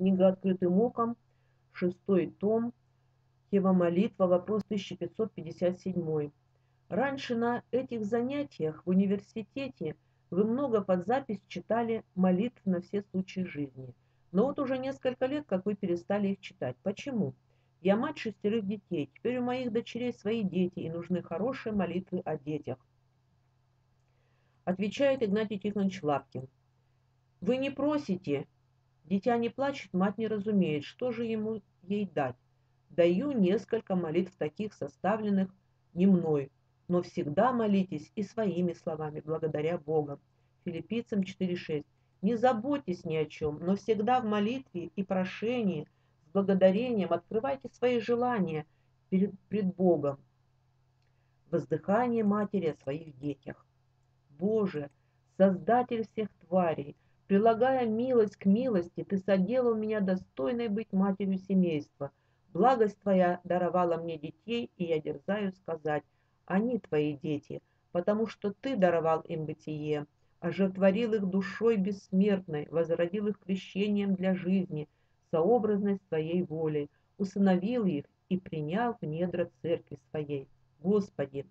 Книга «Открытым оком», шестой том, Ева молитва, вопрос 1557. Раньше на этих занятиях в университете вы много под запись читали молитв на все случаи жизни. Но вот уже несколько лет, как вы перестали их читать. Почему? Я мать шестерых детей. Теперь у моих дочерей свои дети, и нужны хорошие молитвы о детях. Отвечает Игнатий Тихонович Лапкин. Вы не просите, дитя не плачет, мать не разумеет, что же ему ей дать. Даю несколько молитв таких составленных не мной, но всегда молитесь и своими словами, благодаря Бога. Филиппийцам 4.6. Не заботьтесь ни о чем, но всегда в молитве и прошении с благодарением открывайте свои желания перед, пред Богом. Воздыхание матери о своих детях. Боже, Создатель всех тварей, прилагая милость к милости, Ты соделал меня достойной быть матерью семейства. Благость Твоя даровала мне детей, и я дерзаю сказать, они Твои дети, потому что Ты даровал им бытие, оживотворил их душой бессмертной, возродил их крещением для жизни, сообразность Твоей волей, усыновил их и принял в недра церкви Своей. Господи,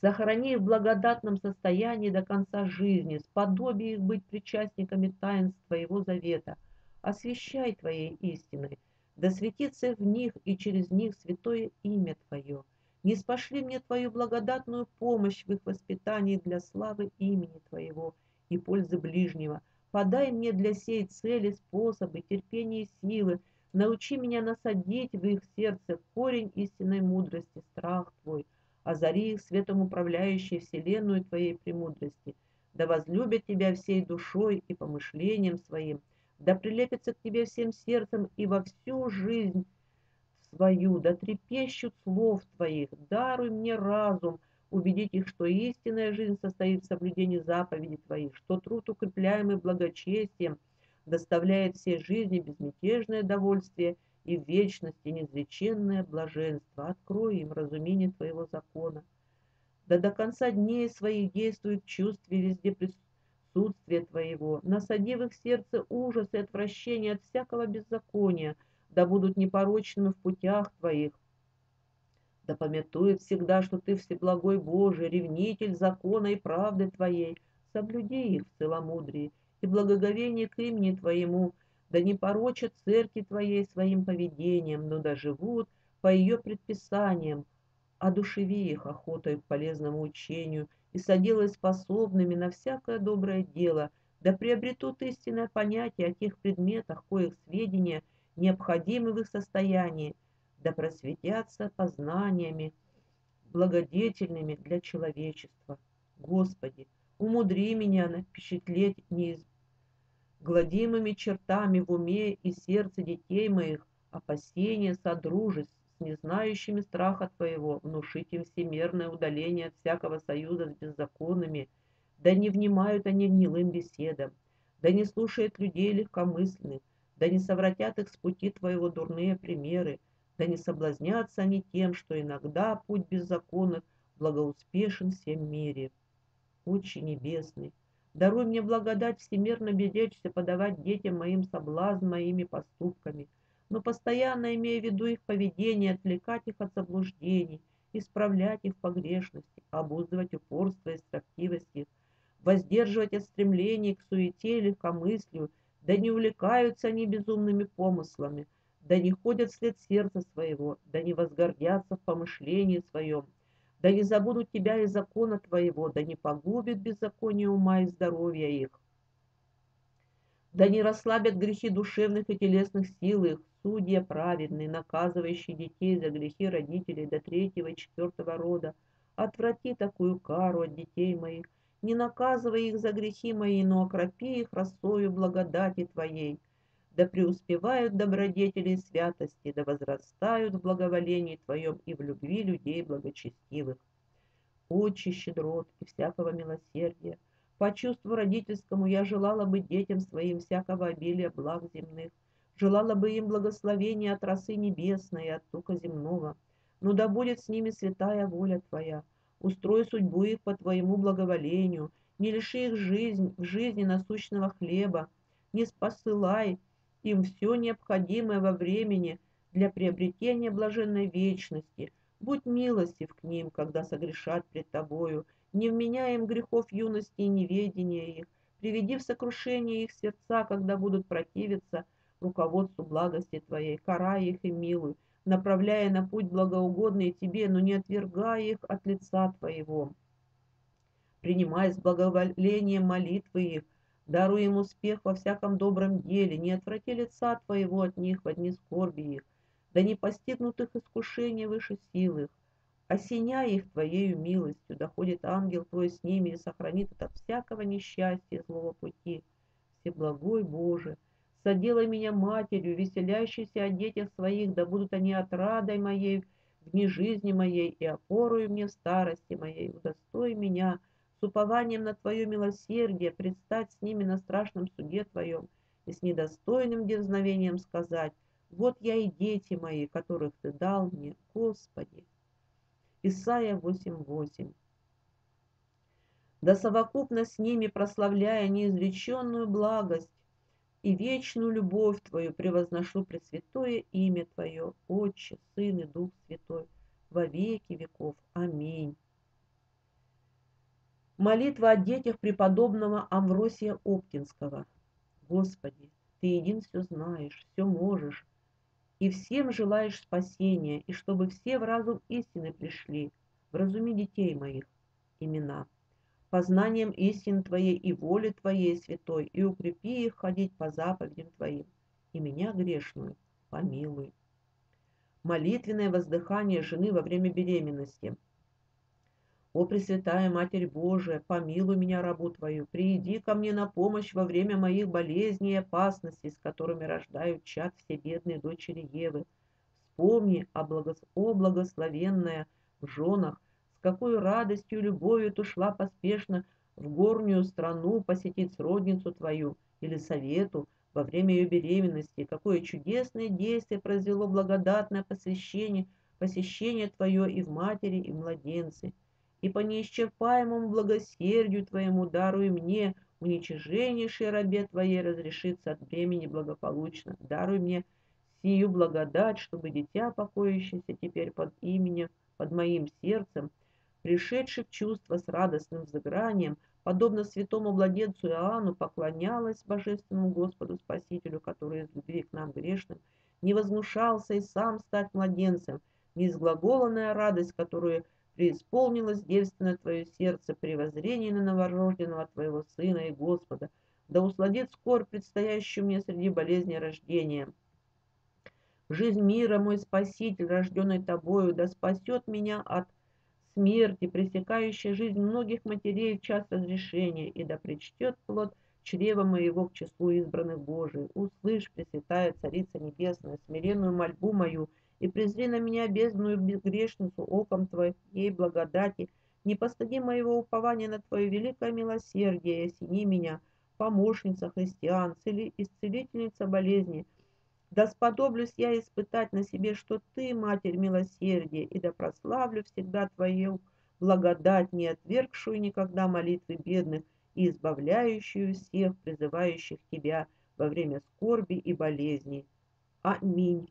сохрани в благодатном состоянии до конца жизни, сподоби их быть причастниками таинств Твоего завета, освящай Твоей истиной, да светится в них и через них святое имя Твое, не спошли мне Твою благодатную помощь в их воспитании для славы имени Твоего и пользы ближнего. Подай мне для сей цели способы, терпения и силы. Научи меня насадить в их сердце корень истинной мудрости, страх Твой. Озари их светом управляющей вселенную Твоей премудрости. Да возлюбят Тебя всей душой и помышлением своим. Да прилепится к Тебе всем сердцем и во всю жизнь свою, да трепещут слов Твоих, даруй мне разум, убедить их, что истинная жизнь состоит в соблюдении заповедей Твоих, что труд, укрепляемый благочестием, доставляет всей жизни безмятежное довольствие и в вечности неизреченное блаженство. Открой им разумение Твоего закона. Да до конца дней своих действует чувстве везде присутствие Твоего, насади в их сердце ужас и отвращение от всякого беззакония – да будут непорочными в путях твоих. Да пометует всегда, что ты всеблагой Божий, ревнитель закона и правды твоей. Соблюди их в целомудрии и благоговение к имени твоему, да не порочат церкви твоей своим поведением, но да живут по ее предписаниям, одушеви их охотой к полезному учению и соделай способными на всякое доброе дело, да приобретут истинное понятие о тех предметах, коих сведения – необходимы в их состоянии, да просветятся познаниями, благодетельными для человечества. Господи, умудри меня напечатлеть неизгладимыми чертами в уме и сердце детей моих опасения, содружеств с незнающими страха Твоего, внушить им всемерное удаление от всякого союза с беззаконными, да не внимают они гнилым беседам, да не слушают людей легкомысленных, да не совратят их с пути твоего дурные примеры, да не соблазнятся они тем, что иногда путь беззаконных благоуспешен всем мире. Отче Небесный, даруй мне благодать всемирно беречься подавать детям моим соблазн моими поступками, но постоянно имея в виду их поведение, отвлекать их от заблуждений, исправлять их погрешности, обуздывать упорство и строптивость их, воздерживать от стремлений к суете и легкомыслию, да не увлекаются они безумными помыслами, да не ходят вслед сердца своего, да не возгордятся в помышлении своем, да не забудут тебя и закона твоего, да не погубит беззаконие ума и здоровья их. Да не расслабят грехи душевных и телесных сил их, судья праведный, наказывающий детей за грехи родителей до третьего и четвертого рода. Отврати такую кару от детей моих, не наказывай их за грехи мои, но окропи их росою благодати Твоей. Да преуспевают добродетели святости, да возрастают в благоволении Твоем и в любви людей благочестивых. Отче щедрот и всякого милосердия, по чувству родительскому я желала бы детям своим всякого обилия благ земных, желала бы им благословения от росы небесной и от тука земного, но да будет с ними святая воля Твоя, Устрой судьбу их по Твоему благоволению, не лиши их жизнь, в жизни насущного хлеба, не спосылай им все необходимое во времени для приобретения блаженной вечности. Будь милостив к ним, когда согрешат пред Тобою, не вменяя им грехов юности и неведения их, приведи в сокрушение их сердца, когда будут противиться руководству благости Твоей, карай их и милуй, направляя на путь благоугодный Тебе, но не отвергая их от лица Твоего. Принимай с благоволением молитвы их, даруй им успех во всяком добром деле, не отврати лица Твоего от них в одни скорби их, да не постигнут их искушения выше сил их. Осеняй их Твоею милостью, да ходит ангел Твой с ними и сохранит от всякого несчастья злого пути. Всеблагой Боже, соделай меня матерью, веселящейся о детях своих, да будут они отрадой моей в дни жизни моей и опорою мне в старости моей. Удостой меня с упованием на Твое милосердие предстать с ними на страшном суде Твоем и с недостойным дерзновением сказать, вот я и дети мои, которых Ты дал мне, Господи. Исайя 8.8. Да совокупно с ними прославляя неизреченную благость и вечную любовь Твою превозношу Пресвятое имя Твое, Отче, Сын и Дух Святой, во веки веков. Аминь. Молитва о детях преподобного Амвросия Оптинского. Господи, Ты един все знаешь, все можешь, и всем желаешь спасения, и чтобы все в разум истины пришли, вразуми детей моих имена, познанием истин Твоей и воли Твоей святой, и укрепи их ходить по заповедям Твоим, и меня грешную помилуй. Молитвенное воздыхание жены во время беременности – о, Пресвятая Матерь Божия, помилуй меня, рабу Твою, прииди ко мне на помощь во время моих болезней и опасностей, с которыми рождают чад все бедные дочери Евы. Вспомни, о, благос... о благословенная в женах, с какой радостью и любовью ты шла поспешно в горнюю страну посетить сродницу Твою или совету во время ее беременности, какое чудесное действие произвело благодатное посвящение, посещение Твое и в матери, и в младенце и по неисчерпаемому благосердию Твоему даруй мне, уничиженнейшей рабе Твоей, разрешиться от бремени благополучно. Даруй мне сию благодать, чтобы дитя, покоящееся теперь под именем, под моим сердцем, пришедший в чувство с радостным взыгранием, подобно святому младенцу Иоанну, поклонялась Божественному Господу Спасителю, который из любви к нам грешным не возмущался и сам стать младенцем, неизглаголанная радость, которую преисполнилось девственное твое сердце при воззрении на новорожденного твоего Сына и Господа, да усладит скорбь, предстоящую мне среди болезни рождения. Жизнь мира, мой Спаситель, рожденный Тобою, да спасет меня от смерти, пресекающей жизнь многих матерей в час разрешения, и да причтет плод чрева моего к числу избранных Божий. Услышь, Пресвятая Царица Небесная, смиренную мольбу мою — и презри на меня бездную грешницу оком Твоей благодати, не постыди моего упования на Твое великое милосердие, осени меня, помощница христиан, цели, исцелительница болезни. Да сподоблюсь я испытать на себе, что Ты, Матерь милосердия, и да прославлю всегда Твою благодать, не отвергшую никогда молитвы бедных и избавляющую всех, призывающих Тебя во время скорби и болезней. Аминь.